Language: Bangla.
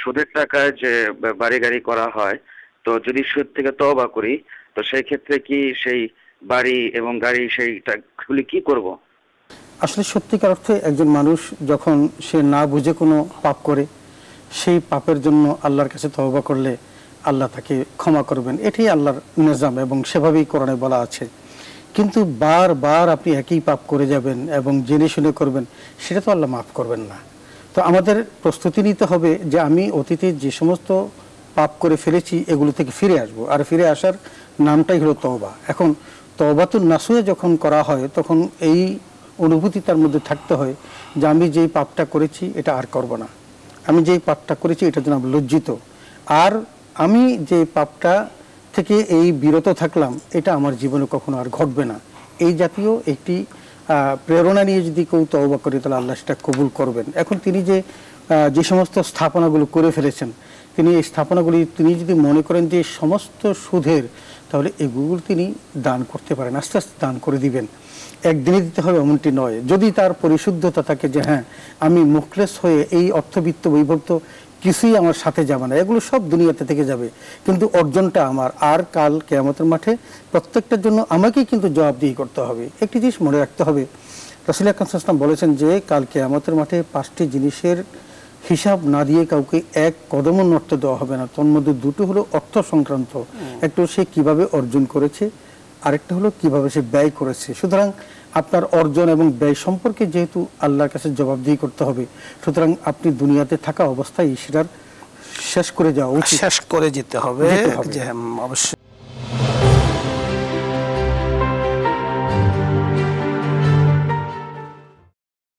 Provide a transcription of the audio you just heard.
সুদের টাকায় যে বাড়ি গাড়ি করা হয়, তো যদি সুদ থেকে তওবা করি, তো সেই ক্ষেত্রে কি সেই বাড়ি এবং গাড়ি সেইটাগুলি কি করব? আসলে সত্যিকার অর্থে একজন মানুষ যখন সে না বুঝে কোনো পাপ করে, সেই পাপের জন্য আল্লাহর কাছে তওবা করলে আল্লাহ তাকে ক্ষমা করবেন। এটাই আল্লাহর নিজাম এবং সেভাবেই কোরআনে বলা আছে। কিন্তু বারবার আপনি একই পাপ করে যাবেন এবং জেনে শুনে করবেন, সেটা তো আল্লাহ মাফ করবেন না। তো আমাদের প্রস্তুতি নিতে হবে যে আমি অতীতে যে সমস্ত পাপ করে ফেলেছি, এগুলো থেকে ফিরে আসব। আর ফিরে আসার নামটাই হলো তওবা। এখন তওবাতুন নাসুয়ে যখন করা হয়, তখন এই অনুভূতি তার মধ্যে থাকতে হয় যে আমি যেই পাপটা করেছি, এটা আর করব না। আমি যেই পাপটা করেছি, এটার জন্য লজ্জিত। আর আমি যে পাপটা থেকে এই বিরত থাকলাম, এটা আমার জীবনে কখনো আর ঘটবে না। এই জাতীয় একটি প্রেরণা নিয়ে যদি কেউ তওবা করে, তাহলে আল্লাহ সেটা কবুল করবেন। এখন তিনি যে যে সমস্ত স্থাপনাগুলো করে ফেলেছেন, তিনি এই স্থাপনাগুলি তিনি যদি মনে করেন যে সমস্ত সুদের, তাহলে এগুলো তিনি দান করতে পারেন, আস্তে আস্তে দান করে দিবেন। একদিনে দিতে হবে, এমনটি নয়। যদি তার পরিশুদ্ধতা থাকে যে হ্যাঁ আমি মুখলেস হয়ে এই অর্থবিত্ত বৈভক্ত কিছুই আমার সাথে যাবে না। এগুলো সব দুনিয়াতে থেকে যাবে। কিন্তু অর্জনটা আমার। আর কাল কেয়ামতের মাঠে প্রত্যেকটার জন্য আমাকেই কিন্তু জবাবদিহি করতে হবে। একটি জিনিস মনে রাখতে হবে। রসুল আকরম বলেছেন যে কাল কেয়ামতের মাঠে পাঁচটি জিনিসের হিসাব না দিয়ে কাউকে এক কদমও নড়তে দেওয়া হবে না। তোর মধ্যে দুটো হলো অর্থ সংক্রান্ত। একটু সে কীভাবে অর্জন করেছে আরেকটা হলো কীভাবে সে ব্যয় করেছে। সুতরাং আপনার অর্জন এবং ব্যয় সম্পর্কে যেহেতু আল্লাহর কাছে জবাবদিহি করতে হবে সুতরাং আপনি দুনিয়াতে থাকা অবস্থায় সেটার শেষ করে যাওয়া শেষ করে যেতে হবে। হ্যাঁ, অবশ্যই।